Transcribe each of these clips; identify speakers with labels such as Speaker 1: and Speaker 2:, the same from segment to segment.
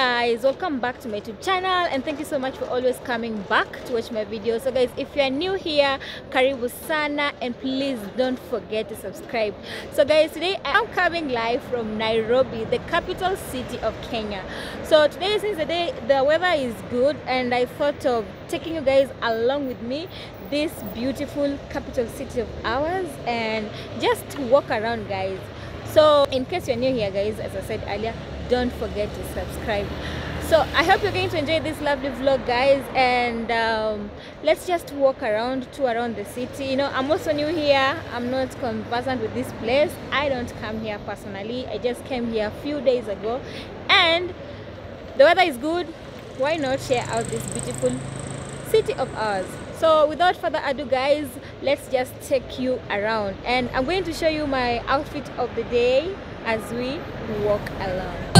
Speaker 1: welcome back to my youtube channel and thank you so much for always coming back to watch my videos. So guys if you are new here karibu sana and please don't forget to subscribe. So guys today i'm coming live from nairobi the capital city of kenya. So today since the day the weather is good and i thought of taking you guys along with me this beautiful capital city of ours and just walk around guys. So in case you're new here guys as i said earlier don't forget to subscribe. So i hope you're going to enjoy this lovely vlog guys and um, let's just walk around to around the city. You know i'm also new here. I'm not conversant with this place. I don't come here personally. I just came here a few days ago. And the weather is good. Why not share out this beautiful city of ours? So without further ado guys let's just take you around. And i'm going to show you my outfit of the day as we walk along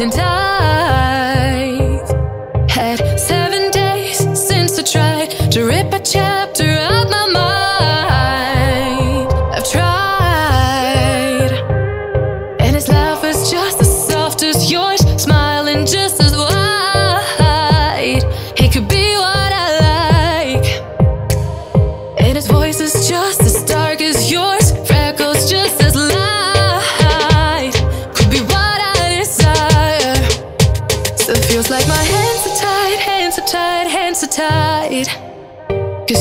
Speaker 2: Then time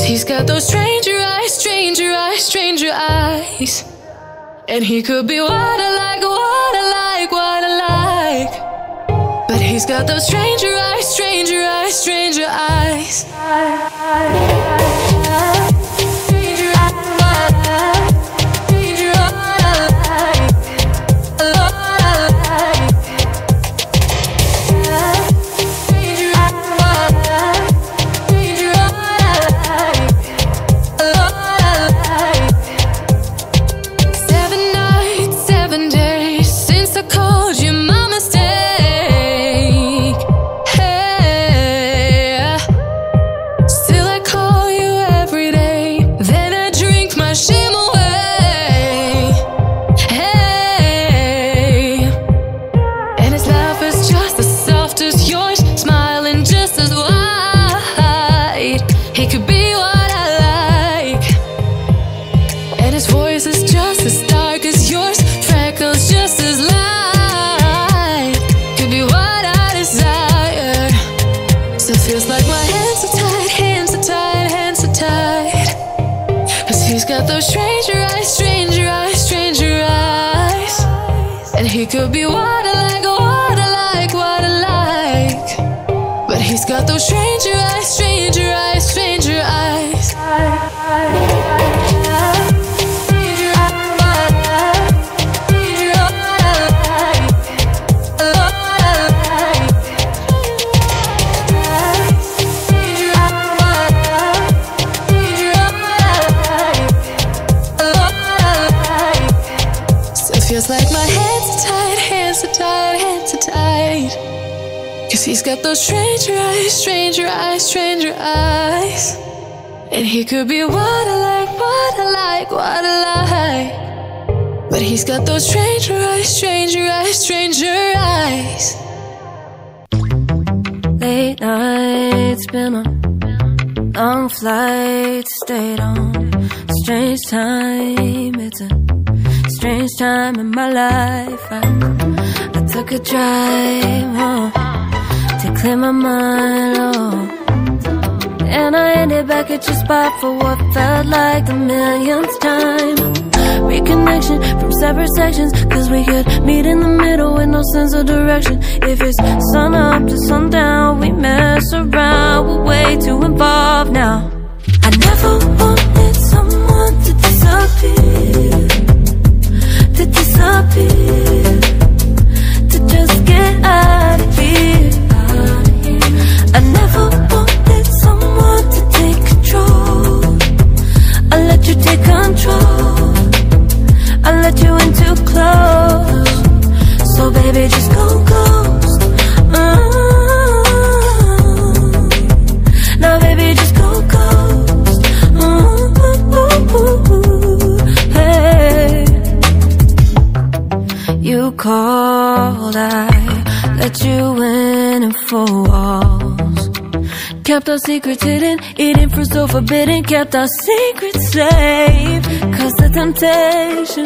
Speaker 2: he's got those stranger eyes, stranger eyes, stranger eyes. And he could be what I like, what I like, what I like. But he's got those stranger eyes, stranger eyes, stranger eyes. Those stranger eyes, stranger eyes, stranger eyes. And he could be I like, I like, I like. But he's got those stranger eyes, stranger eyes, stranger eyes. Cause he's got those stranger eyes, stranger eyes, stranger eyes. And he could be what I like, what I like, what I like. But he's got those stranger eyes, stranger eyes, stranger eyes.
Speaker 3: Late nights, been on long flights, stayed on. Strange time, it's a strange time in my life. I, I took a drive clear my mind. Oh. And I ended back at your spot for what felt like the millionth time. Reconnection from separate sections, cause we could meet in the middle with no sense of direction. If it's sun up to sundown, we mess around, we're way too involved now. I never wanted someone to disappear, Kept our secrets hidden, eating fruit so forbidden. Kept our secrets safe, cause the temptation,